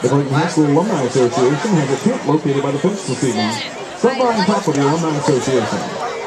The Clayton High School Alumni Association has a tent located by the fence this evening. Stop by and talk with the Alumni Association.